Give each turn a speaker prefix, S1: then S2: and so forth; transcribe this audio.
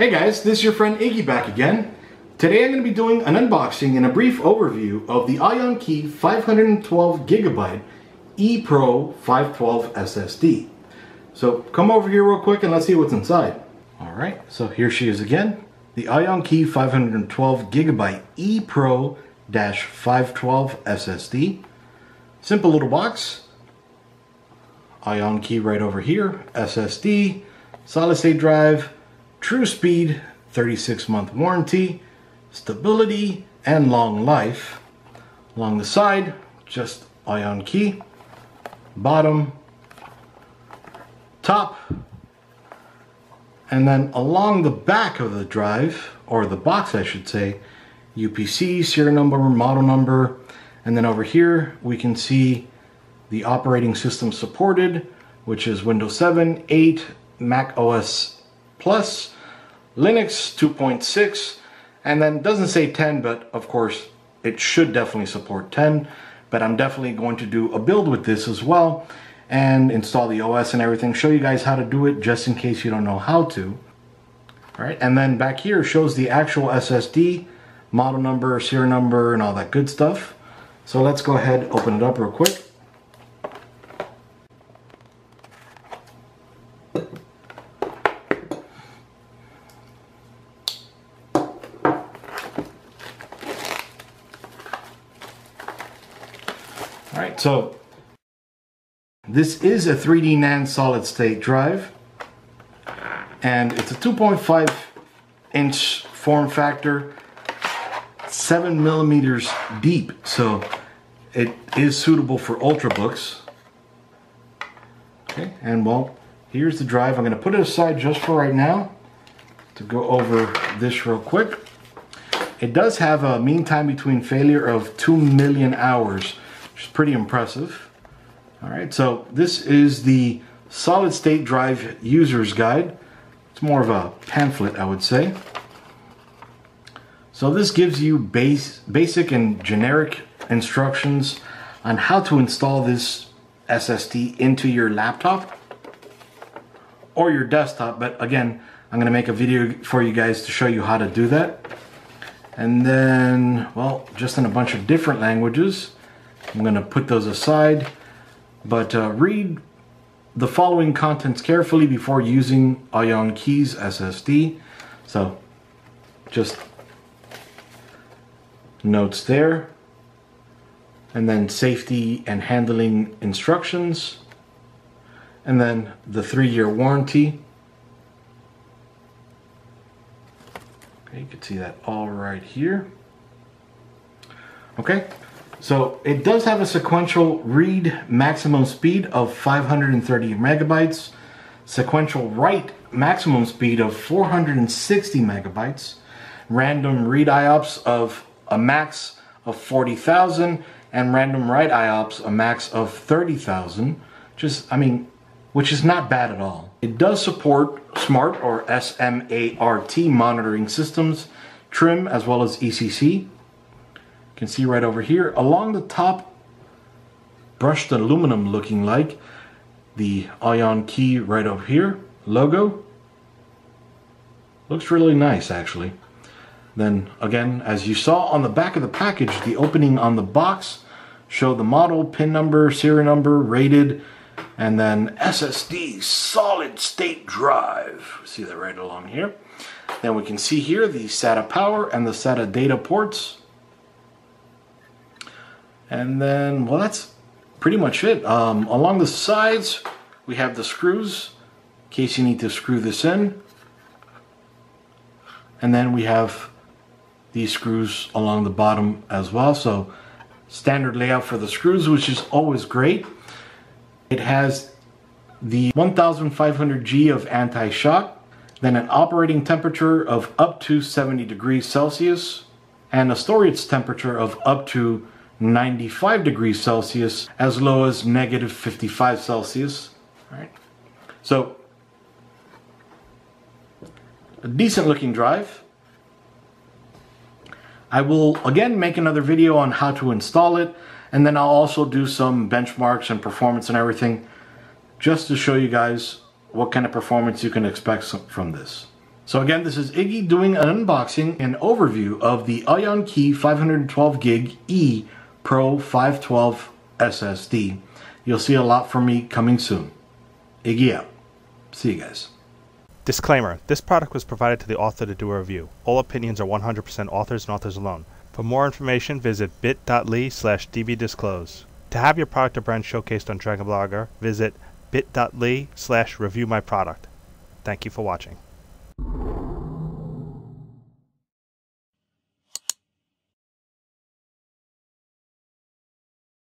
S1: Hey guys, this is your friend Iggy back again. Today I'm going to be doing an unboxing and a brief overview of the Oyunkey 512 gigabyte ePro 512 SSD. So come over here real quick and let's see what's inside. Alright, so here she is again. The Oyunkey 512 gigabyte ePro 512 SSD. Simple little box. Oyunkey right over here, SSD, solid state drive, true speed, 36 month warranty, stability, and long life. Along the side, just Oyunkey, bottom, top, and then along the back of the drive, or the box I should say, UPC, serial number, model number, and then over here we can see the operating system supported, which is Windows 7, 8, Mac OS Plus, Linux 2.6, and then doesn't say 10, but of course it should definitely support 10, but I'm definitely going to do a build with this as well and install the OS and everything, show you guys how to do it just in case you don't know how to. All right, and then back here shows the actual SSD, model number, serial number, and all that good stuff. So let's go ahead, open it up real quick. All right, so this is a 3D NAND solid state drive and it's a 2.5 inch form factor, seven millimeters deep. So it is suitable for ultrabooks. Okay, and well, here's the drive. I'm gonna put it aside just for right now to go over this real quick. It does have a mean time between failure of 2 million hours, which is pretty impressive. All right, so this is the solid state drive user's guide. It's more of a pamphlet, I would say. So this gives you base, basic and generic instructions on how to install this SSD into your laptop or your desktop. But again, I'm gonna make a video for you guys to show you how to do that. And then, well, just in a bunch of different languages. I'm gonna put those aside, but uh, read the following contents carefully before using Oyunkey's SSD. So, just notes there. And then safety and handling instructions. And then the three-year warranty. Okay, you can see that all right here. Okay, so it does have a sequential read maximum speed of 530 megabytes, sequential write maximum speed of 460 megabytes, random read IOPS of a max of 40,000, and random write IOPS a max of 30,000. Just, I mean, which is not bad at all. It does support SMART or SMART monitoring systems, TRIM, as well as ECC. Can see right over here, along the top, brushed aluminum looking like, the Oyunkey right over here, logo. Looks really nice actually. Then again, as you saw on the back of the package, the opening on the box showed the model, pin number, serial number, rated, and then SSD solid state drive. See that right along here. Then we can see here the SATA power and the SATA data ports. And then, well, that's pretty much it. Um, along the sides, we have the screws in case you need to screw this in. And then we have these screws along the bottom as well. So standard layout for the screws, which is always great. It has the 1500G of anti-shock, then an operating temperature of up to 70 degrees Celsius, and a storage temperature of up to 95 degrees Celsius, as low as negative 55 Celsius. Right. So, a decent looking drive. I will again make another video on how to install it and then I'll also do some benchmarks and performance and everything just to show you guys what kind of performance you can expect from this. So again, this is Iggy doing an unboxing and overview of the Oyunkey 512 gig E Pro 512 SSD. You'll see a lot from me coming soon. Iggy out. See you guys.
S2: Disclaimer This product was provided to the author to do a review. All opinions are 100% authors and authors alone. For more information, visit bit.ly slash dbdisclose. To have your product or brand showcased on Dragon Blogger, visit bit.ly slash review my product. Thank you for watching.